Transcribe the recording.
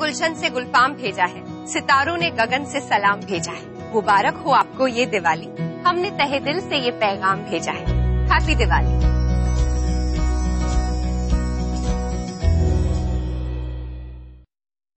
गुलशन से गुलफाम भेजा है। सितारों ने गगन से सलाम भेजा है। मुबारक हो आपको ये दिवाली। हमने तहे दिल से ये पैगाम भेजा है। हैप्पी दिवाली।